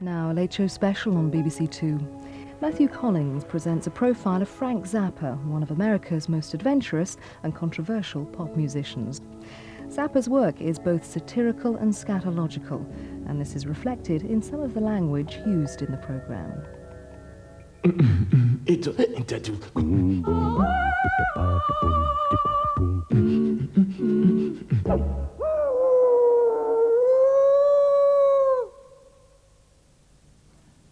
Now, a late show special on BBC Two. Matthew Collings presents a profile of Frank Zappa, one of America's most adventurous and controversial pop musicians. Zappa's work is both satirical and scatological, and this is reflected in some of the language used in the programme.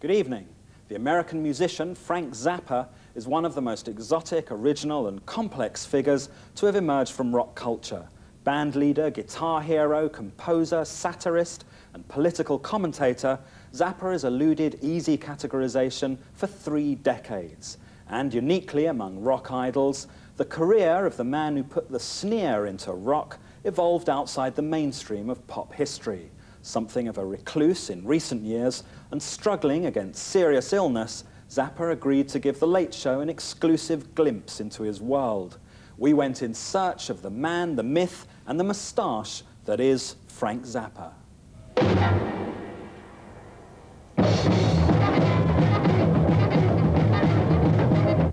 Good evening. The American musician Frank Zappa is one of the most exotic, original and complex figures to have emerged from rock culture. Band leader, guitar hero, composer, satirist and political commentator, Zappa has eluded easy categorization for three decades. And uniquely among rock idols, the career of the man who put the sneer into rock evolved outside the mainstream of pop history. Something of a recluse in recent years and struggling against serious illness, Zappa agreed to give The Late Show an exclusive glimpse into his world. We went in search of the man, the myth, and the moustache that is Frank Zappa.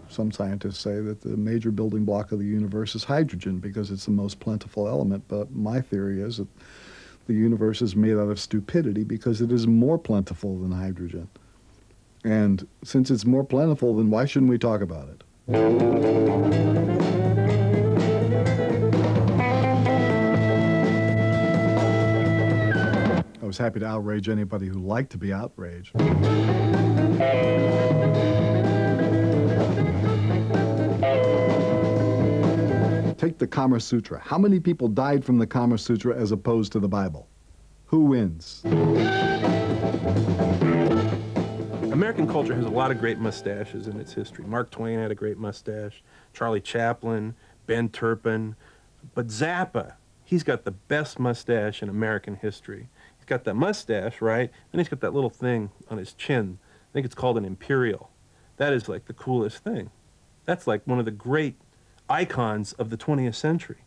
Some scientists say that the major building block of the universe is hydrogen because it's the most plentiful element, but my theory is that the universe is made out of stupidity because it is more plentiful than hydrogen. And since it's more plentiful, then why shouldn't we talk about it? I was happy to outrage anybody who liked to be outraged. The Kama Sutra. How many people died from the Kama Sutra as opposed to the Bible? Who wins? American culture has a lot of great mustaches in its history. Mark Twain had a great mustache, Charlie Chaplin, Ben Turpin, but Zappa, he's got the best mustache in American history. He's got that mustache, right? And he's got that little thing on his chin. I think it's called an imperial. That is like the coolest thing. That's like one of the great icons of the 20th century.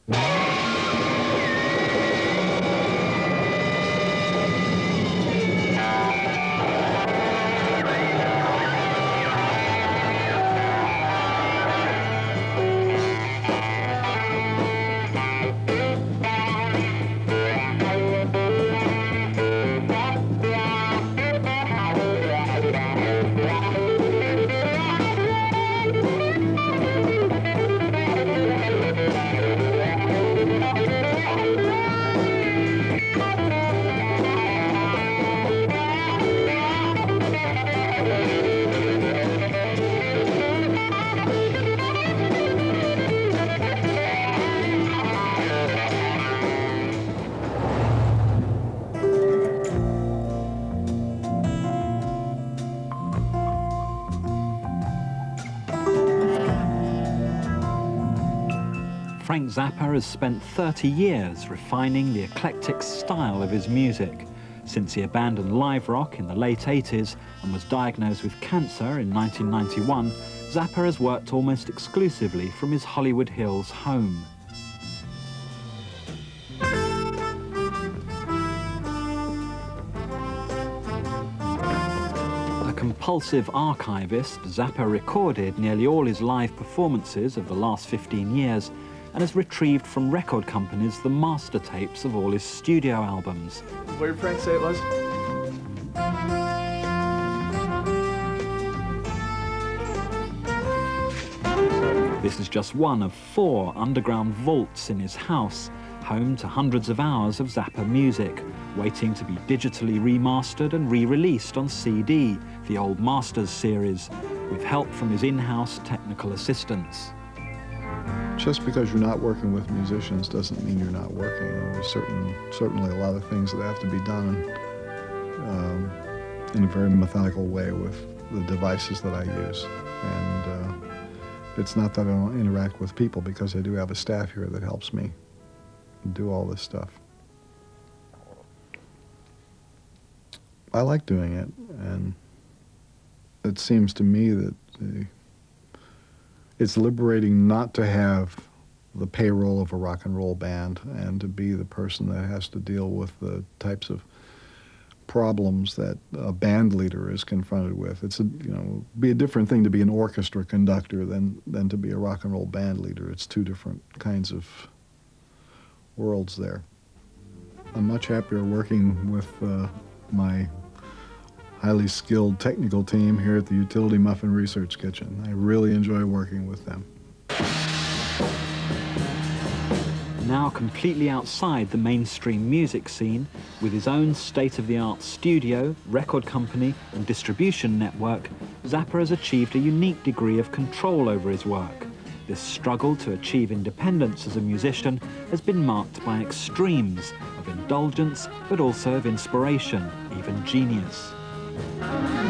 Frank Zappa has spent 30 years refining the eclectic style of his music. Since he abandoned live rock in the late 80s and was diagnosed with cancer in 1991, Zappa has worked almost exclusively from his Hollywood Hills home. A compulsive archivist, Zappa recorded nearly all his live performances of the last 15 years and has retrieved from record companies the master tapes of all his studio albums. Where did Frank say it was? This is just one of four underground vaults in his house, home to hundreds of hours of Zappa music, waiting to be digitally remastered and re-released on CD, the Old Masters series, with help from his in-house technical assistants. Just because you're not working with musicians doesn't mean you're not working. There's certain, certainly a lot of things that have to be done um, in a very methodical way with the devices that I use. And uh, it's not that I don't interact with people because I do have a staff here that helps me do all this stuff. I like doing it, and it seems to me that the it's liberating not to have the payroll of a rock and roll band and to be the person that has to deal with the types of problems that a band leader is confronted with. It's a you know be a different thing to be an orchestra conductor than than to be a rock and roll band leader. It's two different kinds of worlds there. I'm much happier working with uh, my highly skilled technical team here at the Utility Muffin Research Kitchen. I really enjoy working with them. Now completely outside the mainstream music scene, with his own state-of-the-art studio, record company and distribution network, Zappa has achieved a unique degree of control over his work. This struggle to achieve independence as a musician has been marked by extremes of indulgence, but also of inspiration, even genius. Thank you.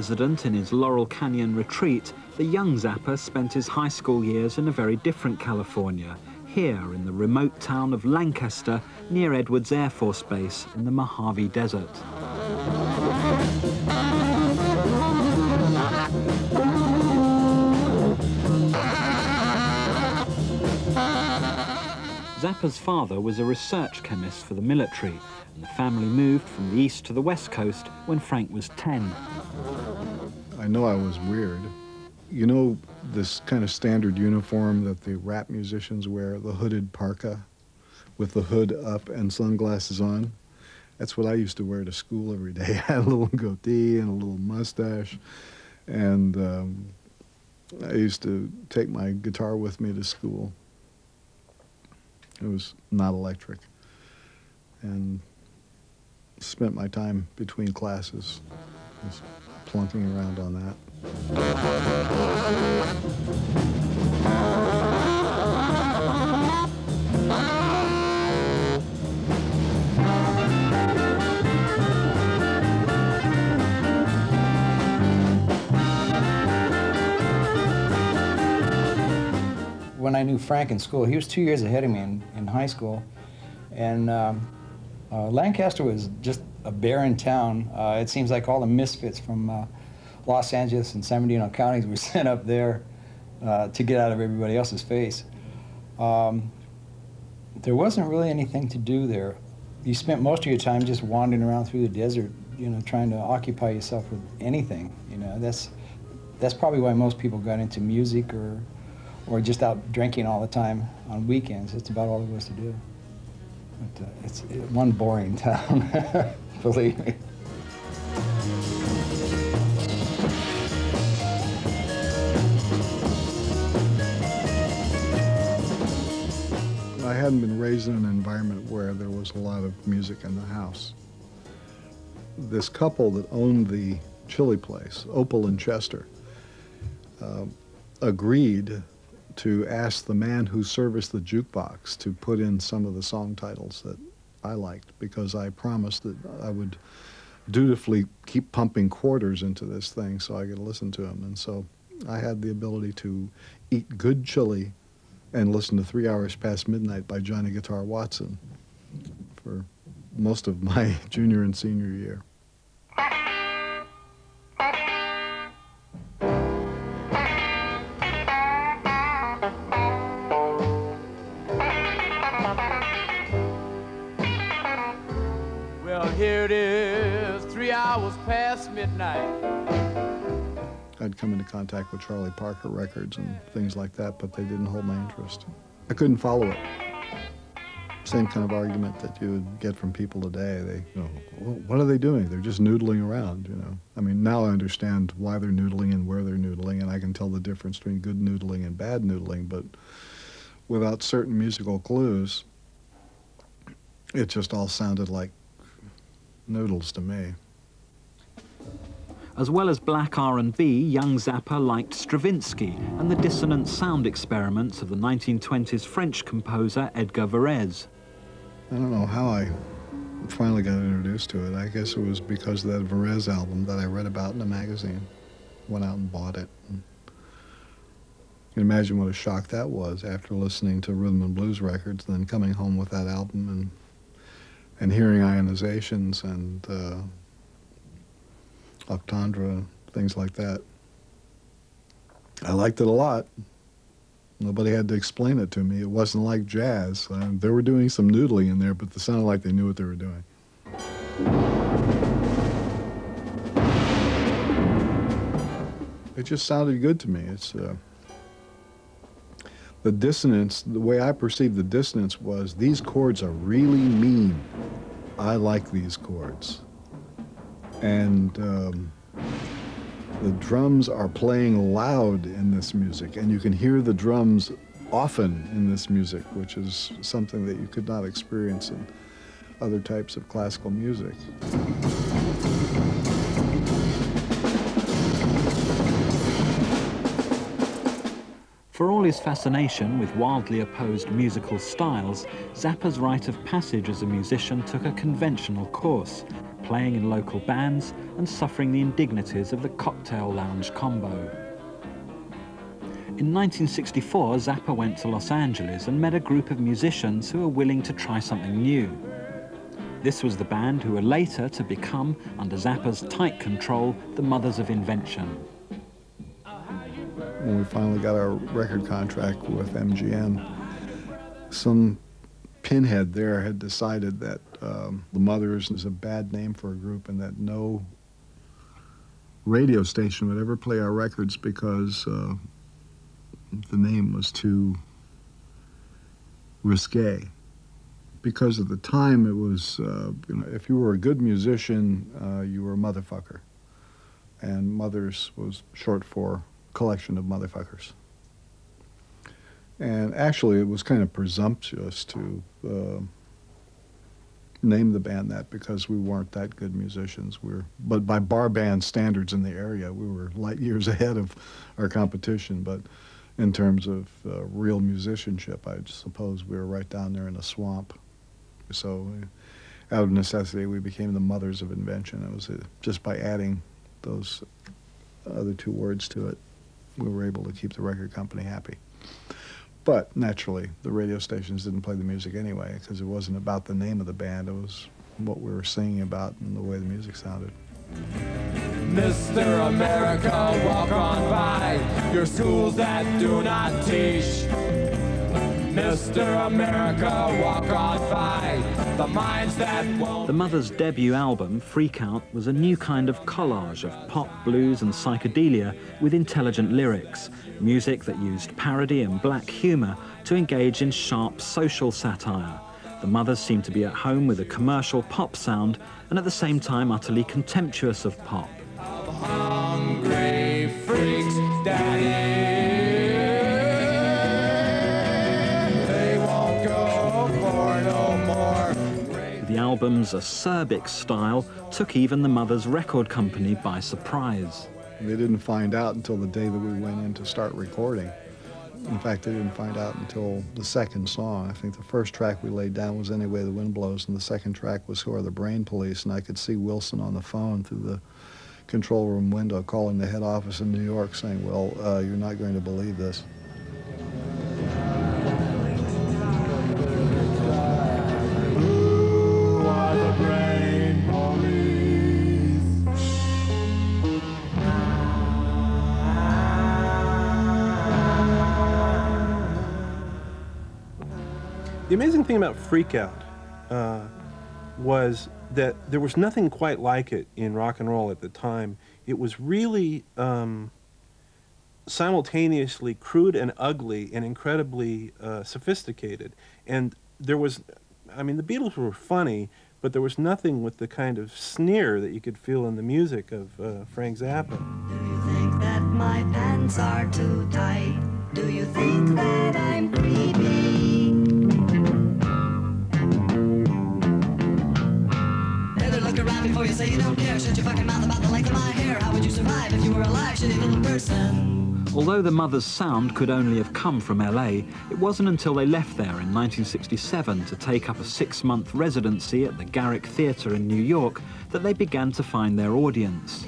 Resident in his Laurel Canyon retreat, the young Zappa spent his high school years in a very different California, here in the remote town of Lancaster near Edwards Air Force Base in the Mojave Desert. Zappa's father was a research chemist for the military, and the family moved from the east to the west coast when Frank was 10. I know I was weird. You know this kind of standard uniform that the rap musicians wear, the hooded parka with the hood up and sunglasses on? That's what I used to wear to school every day. I had a little goatee and a little mustache. And um, I used to take my guitar with me to school. It was not electric. And spent my time between classes plunking around on that. when I knew Frank in school, he was two years ahead of me in, in high school. And um, uh, Lancaster was just a barren town. Uh, it seems like all the misfits from uh, Los Angeles and San Bernardino counties were sent up there uh, to get out of everybody else's face. Um, there wasn't really anything to do there. You spent most of your time just wandering around through the desert, you know, trying to occupy yourself with anything. You know, that's that's probably why most people got into music or or just out drinking all the time on weekends. It's about all there was to do. But, uh, it's one boring town, believe me. I hadn't been raised in an environment where there was a lot of music in the house. This couple that owned the chili place, Opal and Chester, uh, agreed to ask the man who serviced the jukebox to put in some of the song titles that I liked because I promised that I would dutifully keep pumping quarters into this thing so I could listen to him. And so I had the ability to eat good chili and listen to Three Hours Past Midnight by Johnny Guitar Watson for most of my junior and senior year. I'd come into contact with Charlie Parker records and things like that, but they didn't hold my interest. I couldn't follow it. Same kind of argument that you would get from people today. They, you know, what are they doing? They're just noodling around, you know. I mean, now I understand why they're noodling and where they're noodling, and I can tell the difference between good noodling and bad noodling, but without certain musical clues, it just all sounded like noodles to me. As well as black R&B, young Zappa liked Stravinsky and the dissonant sound experiments of the 1920s French composer Edgard Varèse. I don't know how I finally got introduced to it. I guess it was because of that Varese album that I read about in a magazine. Went out and bought it. And you can imagine what a shock that was after listening to rhythm and blues records, then coming home with that album and and hearing ionizations and uh, Octandre, things like that. I liked it a lot. Nobody had to explain it to me. It wasn't like jazz. Uh, they were doing some noodling in there, but it sounded like they knew what they were doing. It just sounded good to me. It's uh, the dissonance. The way I perceived the dissonance was these chords are really mean. I like these chords, and. Um, the drums are playing loud in this music, and you can hear the drums often in this music, which is something that you could not experience in other types of classical music. For all his fascination with wildly opposed musical styles, Zappa's rite of passage as a musician took a conventional course, playing in local bands and suffering the indignities of the cocktail lounge combo. In 1964, Zappa went to Los Angeles and met a group of musicians who were willing to try something new. This was the band who were later to become, under Zappa's tight control, the Mothers of Invention. When we finally got our record contract with MGM, some pinhead there had decided that um, the Mothers is a bad name for a group and that no radio station would ever play our records because uh, the name was too risque. Because at the time it was, uh, you know, if you were a good musician, uh, you were a motherfucker. And Mothers was short for collection of motherfuckers. And actually, it was kind of presumptuous to uh, name the band that because we weren't that good musicians. We were, but by bar band standards in the area, we were light years ahead of our competition. But in terms of uh, real musicianship, I suppose we were right down there in the swamp. So, uh, out of necessity, we became the mothers of invention. It was uh, just by adding those other two words to it, we were able to keep the record company happy. But naturally, the radio stations didn't play the music anyway because it wasn't about the name of the band. It was what we were singing about and the way the music sounded. Mr. America, walk on by your schools that do not teach. Mr. America, walk on by the. The Mothers' debut album, Freak Out, was a new kind of collage of pop, blues, and psychedelia with intelligent lyrics, music that used parody and black humour to engage in sharp social satire. The Mothers seemed to be at home with a commercial pop sound and at the same time utterly contemptuous of pop. Album's acerbic style took even the Mothers record company by surprise. They didn't find out until the day that we went in to start recording. In fact, they didn't find out until the second song. I think the first track we laid down was Any Way the Wind Blows, and the second track was Who Are the Brain Police, and I could see Wilson on the phone through the control room window calling the head office in New York saying, well, uh, you're not going to believe this. The amazing thing about Freak Out uh, was that there was nothing quite like it in rock and roll at the time. It was really um, simultaneously crude and ugly and incredibly uh, sophisticated. And there was, I mean, the Beatles were funny, but there was nothing with the kind of sneer that you could feel in the music of uh, Frank Zappa. Do you think that my pants are too tight? Do you think that I'm creepy? Better before you say you don't care. Shut your fucking mouth about the length of my hair. How would you survive if you were alive, shitty little person? Although the Mothers' sound could only have come from LA, it wasn't until they left there in 1967 to take up a six-month residency at the Garrick Theatre in New York that they began to find their audience.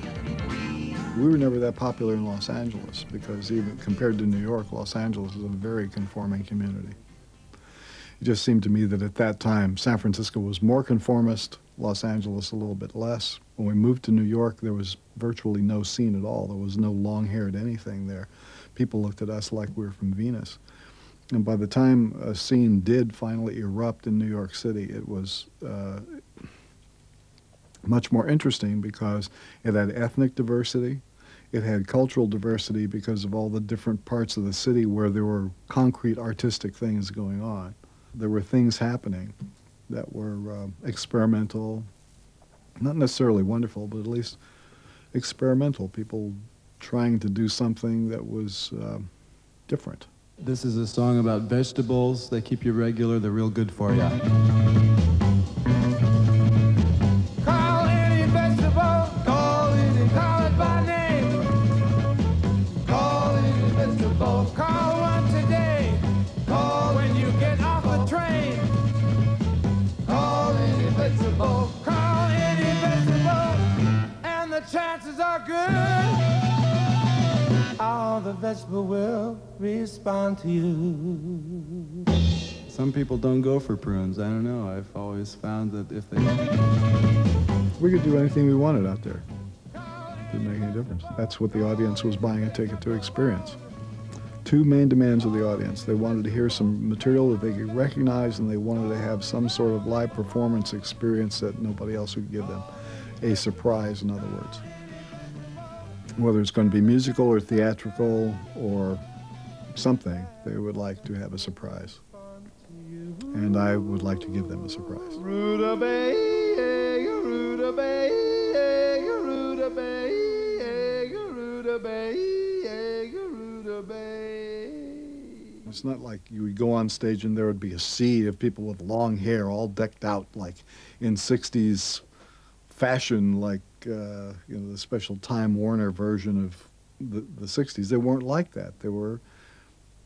We were never that popular in Los Angeles because even compared to New York, Los Angeles is a very conforming community. It just seemed to me that at that time, San Francisco was more conformist, Los Angeles a little bit less. When we moved to New York, there was virtually no scene at all. There was no long-haired anything there. People looked at us like we were from Venus. And by the time a scene did finally erupt in New York City, it was uh, much more interesting because it had ethnic diversity, it had cultural diversity because of all the different parts of the city where there were concrete artistic things going on. There were things happening that were uh, experimental, not necessarily wonderful, but at least experimental. People trying to do something that was uh, different. This is a song about vegetables. They keep you regular. They're real good for you. All the vegetable will respond to you. Some people don't go for prunes. I don't know. I've always found that if they We could do anything we wanted out there. Didn't make any difference. That's what the audience was buying a ticket to experience. Two main demands of the audience. They wanted to hear some material that they could recognize and they wanted to have some sort of live performance experience that nobody else would give them. A surprise, in other words. Whether it's going to be musical or theatrical or something, they would like to have a surprise. And I would like to give them a surprise. It's not like you would go on stage and there would be a sea of people with long hair all decked out like in 60s fashion, like uh, you know the special Time Warner version of the, the 60s. They weren't like that. They were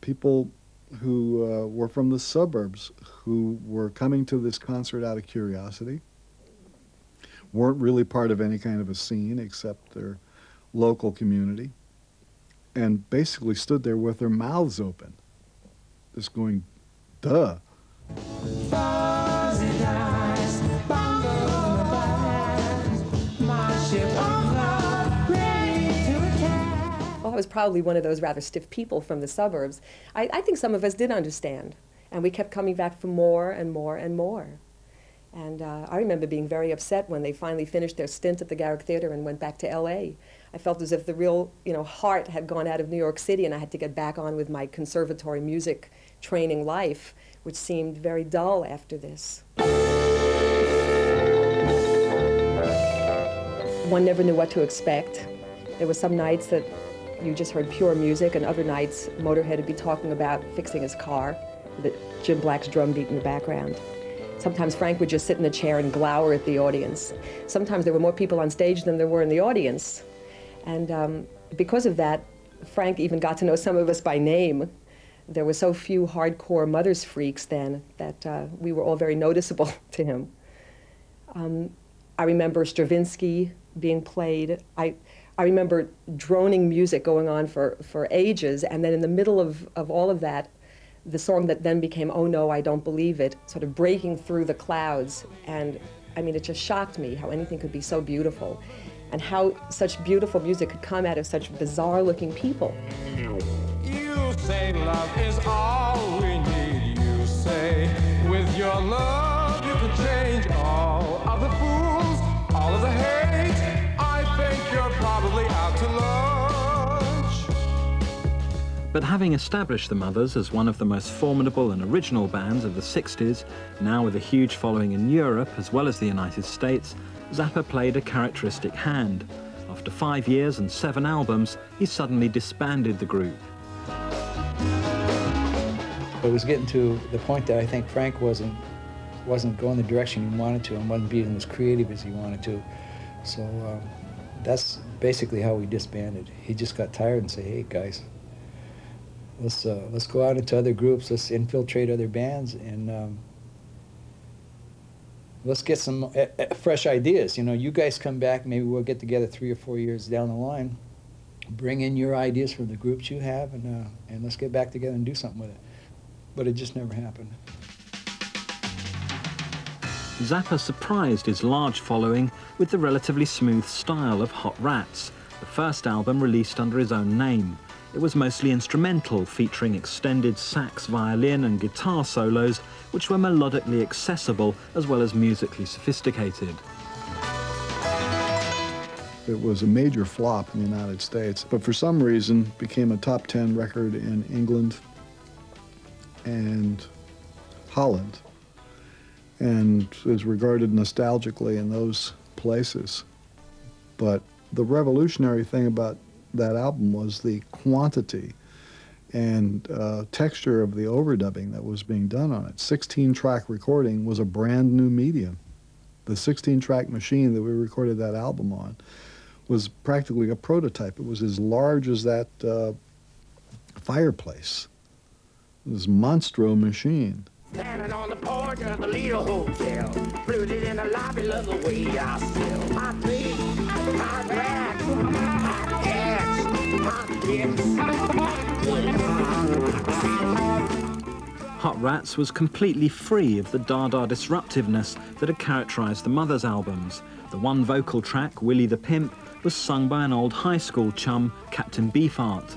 people who uh, were from the suburbs who were coming to this concert out of curiosity, weren't really part of any kind of a scene except their local community, and basically stood there with their mouths open, just going, duh. Was probably one of those rather stiff people from the suburbs. I, I think some of us did understand, and we kept coming back for more and more and more. And uh, I remember being very upset when they finally finished their stint at the Garrick Theater and went back to L.A. I felt as if the real, you know, heart had gone out of New York City, and I had to get back on with my conservatory music training life, which seemed very dull after this. One never knew what to expect. There were some nights that you just heard pure music, and other nights Motorhead would be talking about fixing his car, with Jim Black's drum beat in the background. Sometimes Frank would just sit in a chair and glower at the audience. Sometimes there were more people on stage than there were in the audience. And um, because of that, Frank even got to know some of us by name. There were so few hardcore mothers freaks then that uh, we were all very noticeable to him. Um, I remember Stravinsky being played. I, I remember droning music going on for, for ages, and then in the middle of, of all of that, the song that then became Oh No, I Don't Believe It, sort of breaking through the clouds. And I mean, it just shocked me how anything could be so beautiful and how such beautiful music could come out of such bizarre looking people. You say love is all we need. You say with your love But having established the Mothers as one of the most formidable and original bands of the 60s, now with a huge following in Europe as well as the United States, Zappa played a characteristic hand. After five years and seven albums, he suddenly disbanded the group. It was getting to the point that I think Frank wasn't wasn't going the direction he wanted to and wasn't being as creative as he wanted to. So uh, that's basically how we disbanded. He just got tired and said, "Hey guys, let's uh, let's go out into other groups. Let's infiltrate other bands and." Um, let's get some uh, fresh ideas. You know, you guys come back, maybe we'll get together three or four years down the line, bring in your ideas from the groups you have, and, uh, and let's get back together and do something with it. But it just never happened. Zappa surprised his large following with the relatively smooth style of Hot Rats, the first album released under his own name. It was mostly instrumental, featuring extended sax, violin and guitar solos, which were melodically accessible as well as musically sophisticated. It was a major flop in the United States, but for some reason became a top 10 record in England and Holland, and is regarded nostalgically in those places. But the revolutionary thing about that album was the quantity and uh, texture of the overdubbing that was being done on it. 16 track recording was a brand new medium. The 16 track machine that we recorded that album on was practically a prototype. It was as large as that uh, fireplace, this monstro machine. Standing on the porch of the Lido Hotel, in the lobby, love the way I sell my feet, my Hot Rats was completely free of the Dada disruptiveness that had characterized the Mothers albums. The one vocal track, Willie the Pimp, was sung by an old high school chum, Captain Beefheart.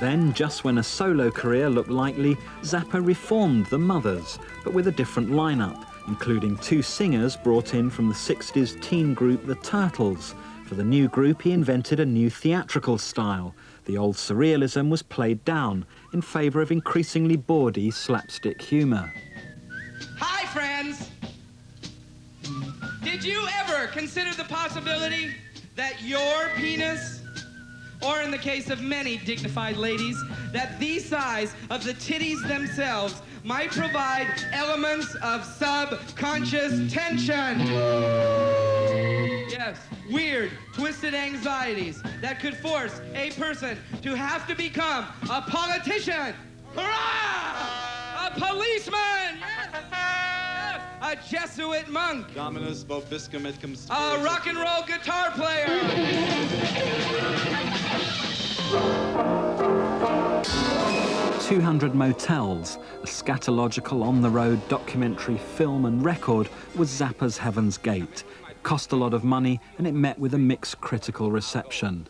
Then, just when a solo career looked likely, Zappa reformed the Mothers, but with a different lineup, including two singers brought in from the 60s teen group The Turtles. For the new group, he invented a new theatrical style. The old surrealism was played down in favour of increasingly bawdy slapstick humour. Hi, friends! Did you ever consider the possibility that your penis or in the case of many dignified ladies, that the size of the titties themselves might provide elements of subconscious tension. Yes, weird, twisted anxieties that could force a person to have to become a politician. Hurrah! A policeman! Yes! A Jesuit monk. Dominus vobiscum et cum A rock and roll guitar player. 200 Motels, a scatological on-the-road documentary film and record, was Zappa's Heaven's Gate. Cost a lot of money and it met with a mixed critical reception.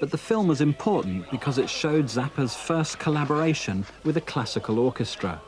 But the film was important because it showed Zappa's first collaboration with a classical orchestra.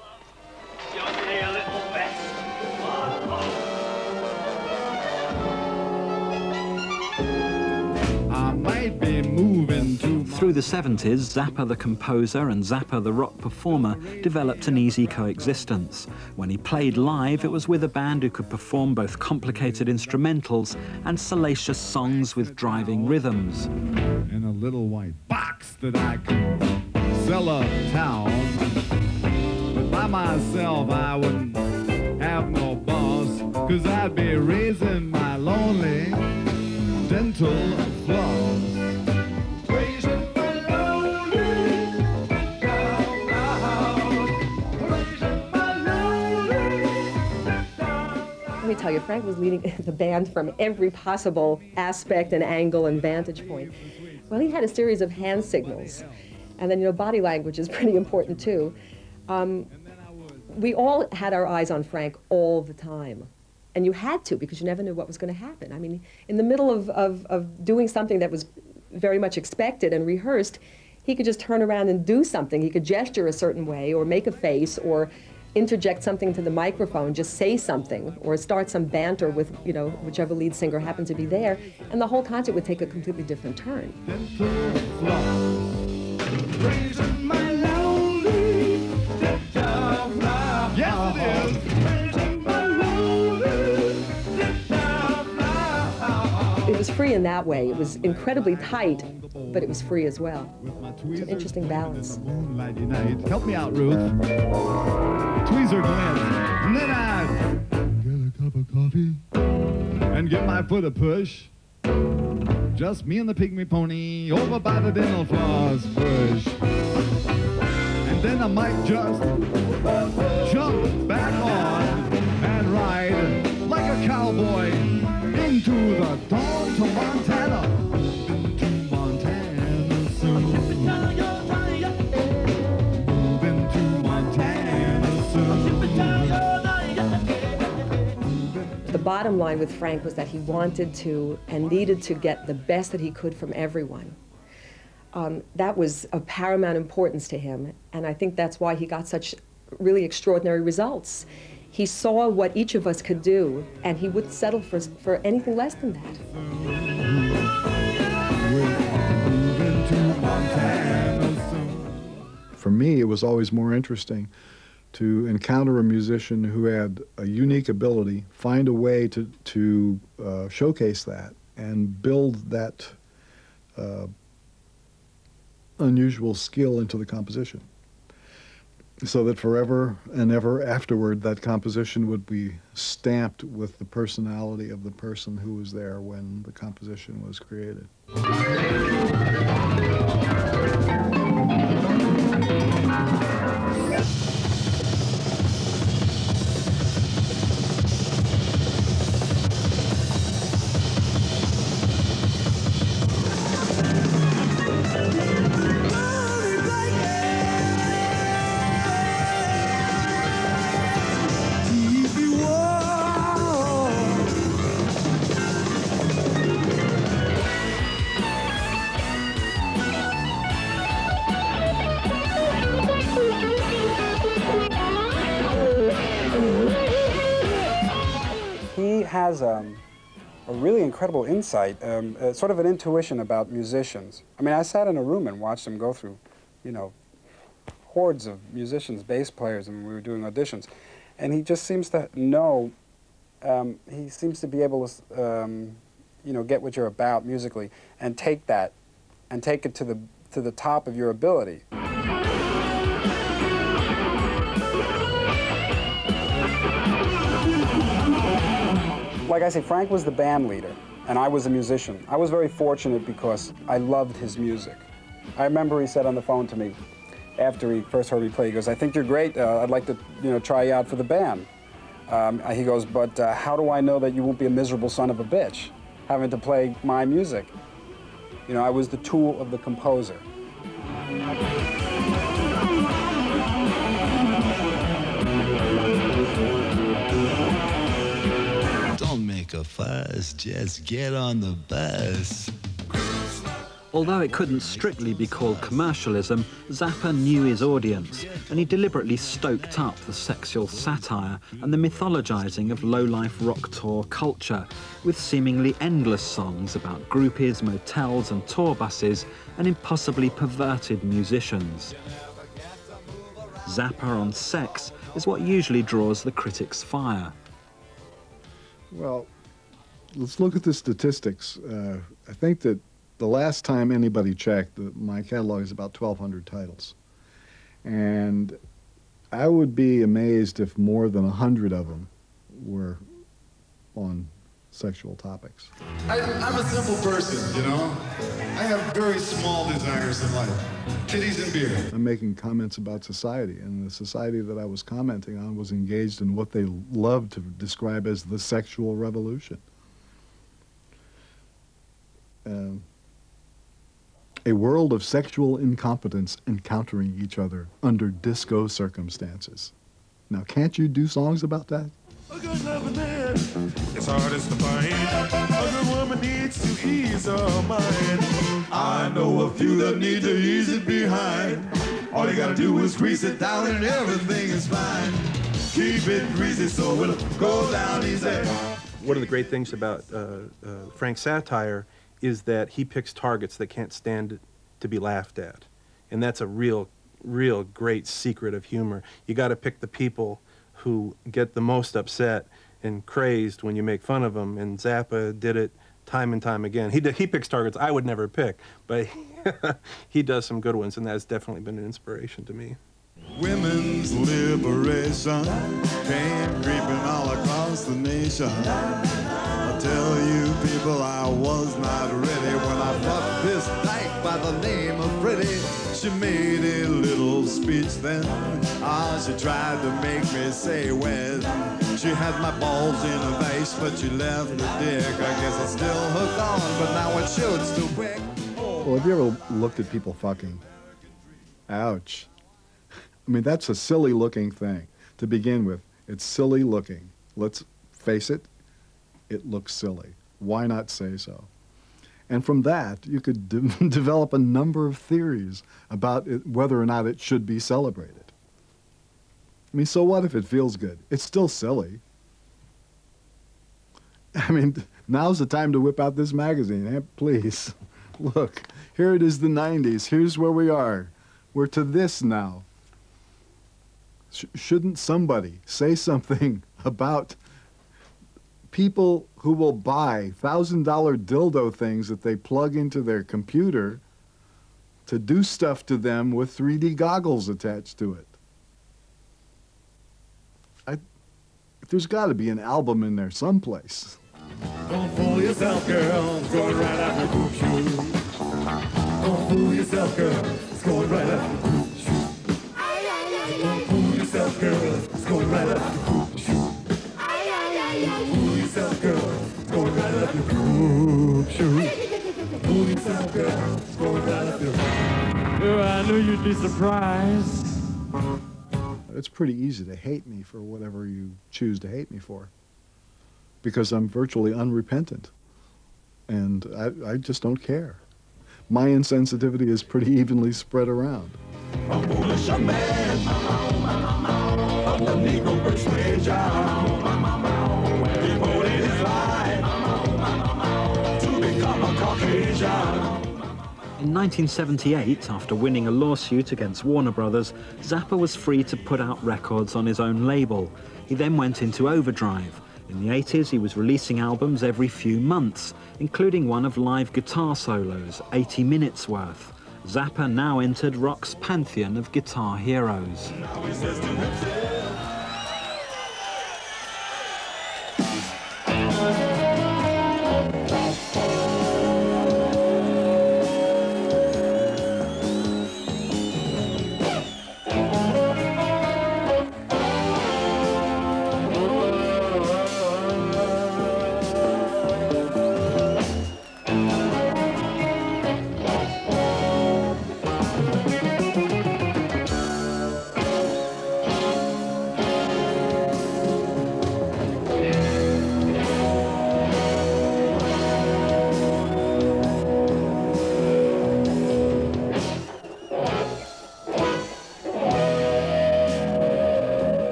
Through the 70s, Zappa the composer and Zappa the rock performer developed an easy coexistence. When he played live, it was with a band who could perform both complicated instrumentals and salacious songs with driving rhythms. in a little white box that I could sell uptown. But by myself, I wouldn't have no boss, cause I'd be raising my lonely dental floss. Tell you, Frank was leading the band from every possible aspect and angle and vantage point. Well, he had a series of hand signals. And then, you know, body language is pretty important too. Um, we all had our eyes on Frank all the time. And you had to because you never knew what was going to happen. I mean, in the middle of, of, of doing something that was very much expected and rehearsed, he could just turn around and do something. He could gesture a certain way or make a face or interject something to the microphone, just say something or start some banter with, you know, whichever lead singer happened to be there, and the whole concert would take a completely different turn. Free in that way. It was incredibly tight, but it was free as well. It's an interesting balance. Moonlighty. Help me out, Ruth. Tweezer Glen. And then I get a cup of coffee. coffee and give my foot a push. Just me and the pygmy pony over by the dental floss bush. And then I might just bottom line with Frank was that he wanted to and needed to get the best that he could from everyone. Um, that was of paramount importance to him, and I think that's why he got such really extraordinary results. He saw what each of us could do, and he wouldn't settle for, for anything less than that. For me, it was always more interesting to encounter a musician who had a unique ability, find a way to, to uh, showcase that, and build that uh, unusual skill into the composition. So that forever and ever afterward, that composition would be stamped with the personality of the person who was there when the composition was created. Incredible insight, um, uh, sort of an intuition about musicians. I mean, I sat in a room and watched him go through, you know, hordes of musicians, bass players, and we were doing auditions. And he just seems to know, um, he seems to be able to, um, you know, get what you're about musically and take that and take it to the, to the top of your ability. Like I say, Frank was the band leader, and I was a musician. I was very fortunate because I loved his music. I remember he said on the phone to me after he first heard me play, he goes, I think you're great. Uh, I'd like to, you know, try you out for the band. Um, he goes, but uh, how do I know that you won't be a miserable son of a bitch having to play my music? You know, I was the tool of the composer. A fuss, just get on the bus. Although it couldn't strictly be called commercialism, Zappa knew his audience, and he deliberately stoked up the sexual satire and the mythologizing of low-life rock tour culture, with seemingly endless songs about groupies, motels and tour buses, and impossibly perverted musicians. Zappa on sex is what usually draws the critics' fire. Well, let's look at the statistics. Uh, I think that the last time anybody checked, the, my catalog is about 1,200 titles. And I would be amazed if more than 100 of them were on sexual topics. I, I'm a simple person, you know? I have very small desires in life. Titties and beer. I'm making comments about society, and the society that I was commenting on was engaged in what they love to describe as the sexual revolution. Um, a world of sexual incompetence encountering each other under disco circumstances. Now, can't you do songs about that? A good loving man, it's hardest to find. A good woman needs to ease her mind. I know a few that need to ease it behind. All you gotta do is grease it down and everything is fine. Keep it greasy so it'll go down easy. One of the great things about uh, uh, Frank's satire is that he picks targets that can't stand to be laughed at. And that's a real, real great secret of humor. You got to pick the people who get the most upset and crazed when you make fun of them. And Zappa did it time and time again. He, he picks targets I would never pick, but he does some good ones, and that's definitely been an inspiration to me. women's liberation came creeping all across the nation. Tell you people, I was not ready when I this dyke by the name of. She made a little speech then. Ah, she tried to make me say when. She had my balls in a but she left the dick. I guess it's still hooked on, but now it shoots too quick. Well, have you ever looked at people fucking? Ouch. I mean, that's a silly looking thing to begin with. It's silly looking. Let's face it, it looks silly. Why not say so? And from that, you could de- develop a number of theories about it, whether or not it should be celebrated. I mean, so what if it feels good? It's still silly. I mean, now's the time to whip out this magazine, eh? please. Look, here it is the 90s. Here's where we are. We're to this now. Sh- shouldn't somebody say something about people who will buy $1,000 dildo things that they plug into their computer to do stuff to them with 3D goggles attached to it? I, there's got to be an album in there someplace. Don't fool yourself, girl. Right. Don't fool yourself, girl. Right poop shoes. Fool yourself, girl. It's going right after. Oh, I knew you'd be surprised. It's pretty easy to hate me for whatever you choose to hate me for. Because I'm virtually unrepentant. And I, I just don't care. My insensitivity is pretty evenly spread around. A foolish young man of the Negro persuasion. In 1978, after winning a lawsuit against Warner Brothers, Zappa was free to put out records on his own label. He then went into overdrive. In the 80s, he was releasing albums every few months, including one of live guitar solos, 80 minutes worth. Zappa now entered rock's pantheon of guitar heroes.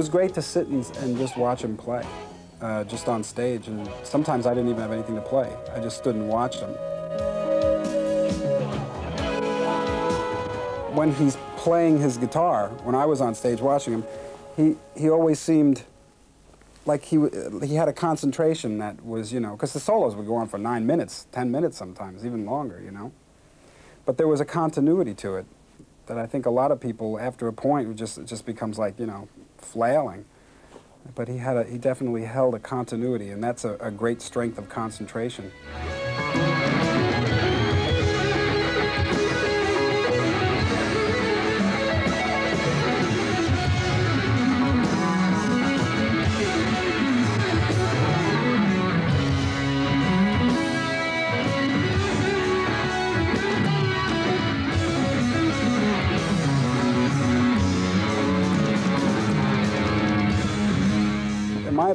Was great to sit and, and just watch him play, uh, just on stage. And sometimes I didn't even have anything to play. I just stood and watched him. When he's playing his guitar, when I was on stage watching him, he, he always seemed like he, he had a concentration that was, you know, because the solos would go on for nine minutes, 10 minutes sometimes, even longer, you know. But there was a continuity to it that I think a lot of people, after a point, just just becomes like you know, flailing. But he had a, he definitely held a continuity, and that's a, a great strength of concentration.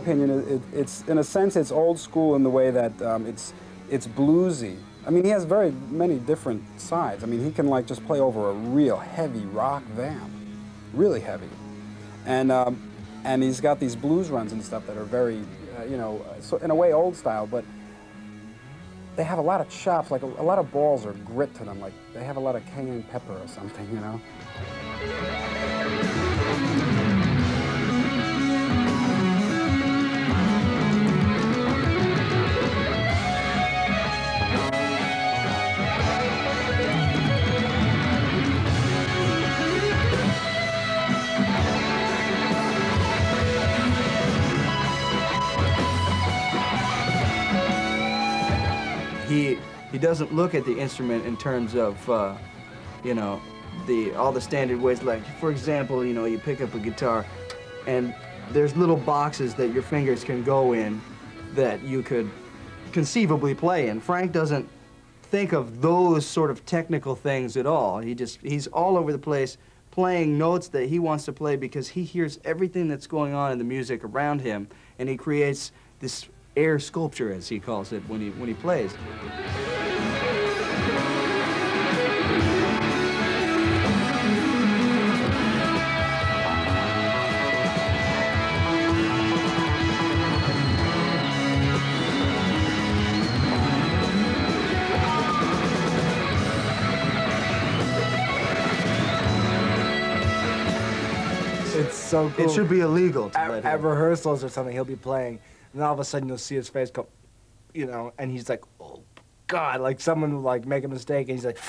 Opinion, it, it, it's in a sense it's old school in the way that um, it's it's bluesy. I mean, he has very many different sides. I mean, he can like just play over a real heavy rock vamp, really heavy, and um, and he's got these blues runs and stuff that are very, uh, you know, so in a way old style, but they have a lot of chops, like a, a lot of balls or grit to them, like they have a lot of cayenne pepper or something, you know. Doesn't look at the instrument in terms of, uh, you know, the all the standard ways. Like, for example, you know, you pick up a guitar, and there's little boxes that your fingers can go in that you could conceivably play in. Frank doesn't think of those sort of technical things at all. He just he's all over the place playing notes that he wants to play because he hears everything that's going on in the music around him and he creates this air sculpture as he calls it when he when he plays. It's so cool. It should be illegal to at, let at rehearsals or something. He'll be playing, and all of a sudden you'll see his face go, you know, and he's like, "Oh God!" Like someone will like make a mistake, and he's like,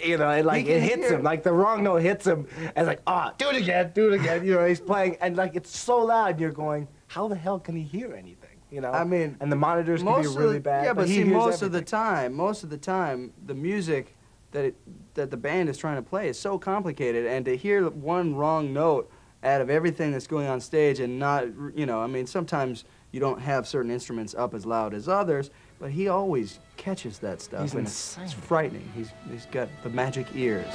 you know, and like it hits him, like the wrong note hits him, and like, ah, do it again, do it again. You know, he's playing, and like it's so loud, and you're going, how the hell can he hear anything? You know, I mean, and the monitors can be really the- bad. Yeah, but, he see, most of the time, most of the time, the music that it, that the band is trying to play is so complicated, and to hear one wrong note out of everything that's going on stage and not, you know, I mean, sometimes you don't have certain instruments up as loud as others, but he always catches that stuff. He's and it's, it's frightening. He's he's got the magic ears.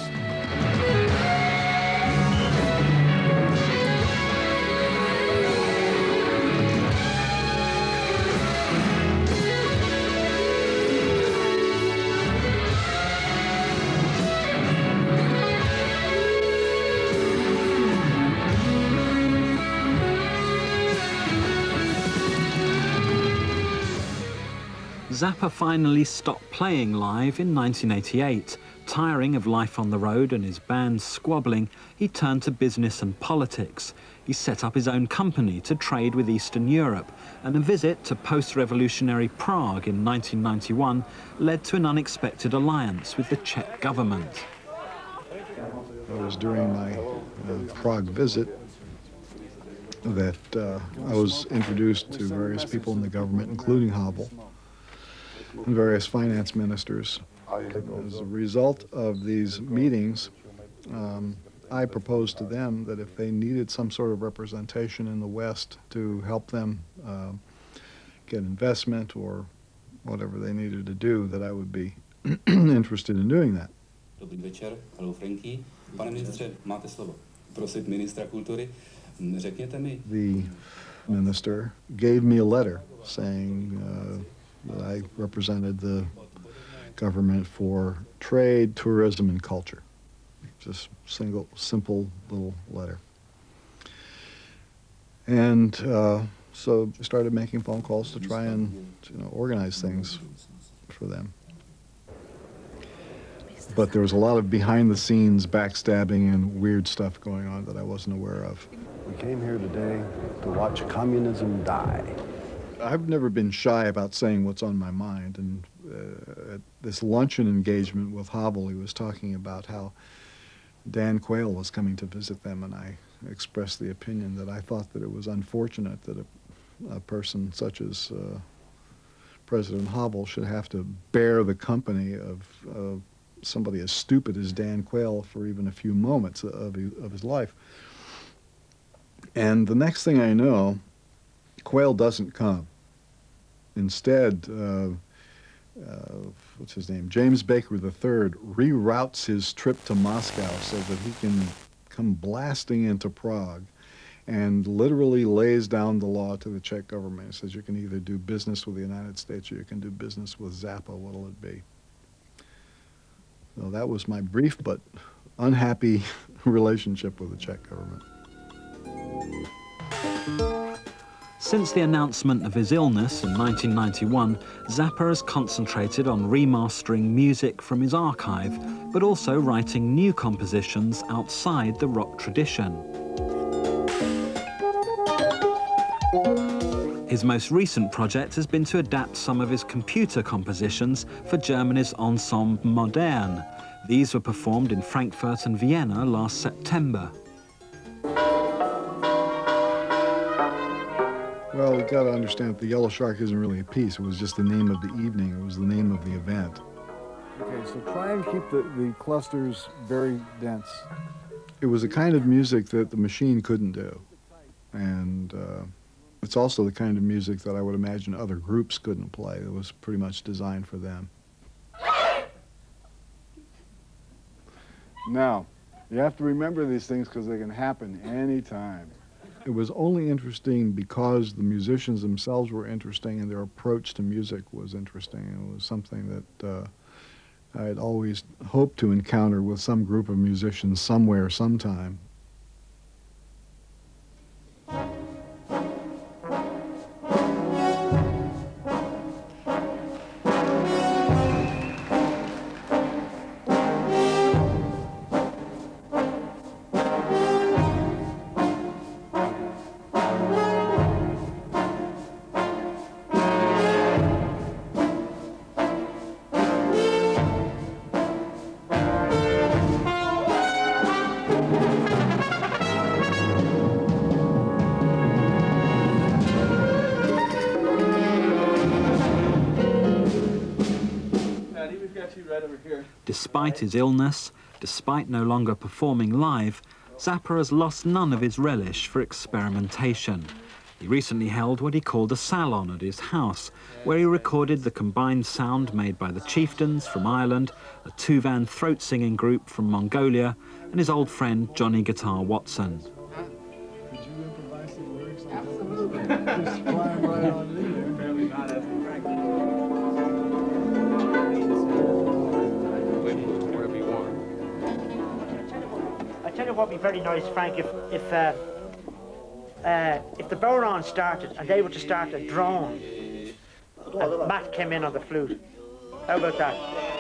Zappa finally stopped playing live in 1988. Tiring of life on the road and his band squabbling, he turned to business and politics. He set up his own company to trade with Eastern Europe, and a visit to post-revolutionary Prague in 1991 led to an unexpected alliance with the Czech government. It was during my uh, Prague visit that uh, I was introduced to various people in the government, including Havel, and various finance ministers. As a result of these meetings, um, I proposed to them that if they needed some sort of representation in the West to help them um get investment or whatever they needed to do, that I would be interested in doing that. Dobrý večer, hello Franky. Pane ministře, máte slovo. Prosit ministra kultury, řekněte mi, the minister gave me a letter saying uh, I represented the government for trade, tourism, and culture. Just single, simple little letter. And uh, so I started making phone calls to try and you know, organize things for them. But there was a lot of behind-the-scenes backstabbing and weird stuff going on that I wasn't aware of. We came here today to watch communism die. I've never been shy about saying what's on my mind. And uh, at this luncheon engagement with Havel, he was talking about how Dan Quayle was coming to visit them, and I expressed the opinion that I thought that it was unfortunate that a, a person such as uh, President Havel should have to bear the company of uh, somebody as stupid as Dan Quayle for even a few moments of, of his life. And the next thing I know, Quayle doesn't come. Instead, uh, uh, what's his name? James Baker III reroutes his trip to Moscow so that he can come blasting into Prague and literally lays down the law to the Czech government. He says you can either do business with the United States or you can do business with Zappa. What'll it be? So that was my brief but unhappy relationship with the Czech government. Since the announcement of his illness in 1991, Zappa has concentrated on remastering music from his archive, but also writing new compositions outside the rock tradition. His most recent project has been to adapt some of his computer compositions for Germany's Ensemble Modern. These were performed in Frankfurt and Vienna last September. Well, you got to understand, the Yellow Shark isn't really a piece. It was just the name of the evening. It was the name of the event. Okay, so try and keep the, the clusters very dense. It was a kind of music that the machine couldn't do. And uh, it's also the kind of music that I would imagine other groups couldn't play. It was pretty much designed for them. Now, you have to remember these things because they can happen anytime. It was only interesting because the musicians themselves were interesting and their approach to music was interesting. It was something that uh, I had always hoped to encounter with some group of musicians somewhere, sometime. Despite his illness, despite no longer performing live, Zappa has lost none of his relish for experimentation. He recently held what he called a salon at his house, where he recorded the combined sound made by the Chieftains from Ireland, a Tuvan throat singing group from Mongolia, and his old friend Johnny Guitar Watson. what would be very nice, Frank, if if uh, uh, if the bodhrán started and they were to start a drone, and Matt came in on the flute. How about that?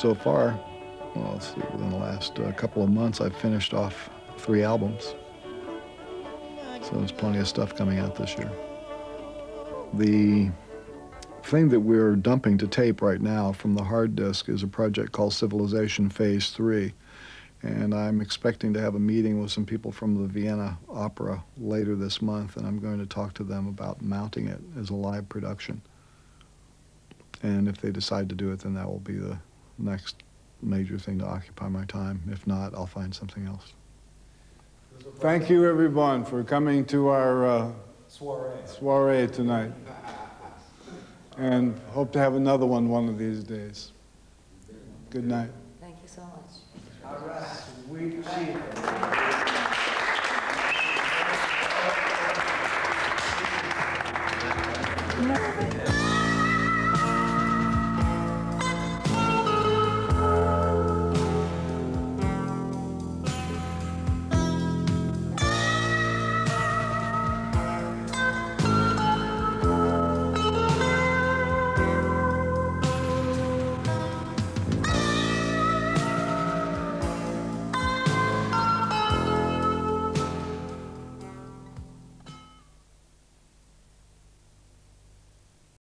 So far, well, see, within the last uh, couple of months, I've finished off three albums. So there's plenty of stuff coming out this year. The thing that we're dumping to tape right now from the hard disk is a project called Civilization Phaze 3. And I'm expecting to have a meeting with some people from the Vienna Opera later this month, and I'm going to talk to them about mounting it as a live production. And if they decide to do it, then that will be the next major thing to occupy my time. If not, I'll find something else. Thank you, everyone, for coming to our uh, soiree. soiree tonight. And hope to have another one one of these days. Good night. Thank you so much. All right. Sweet.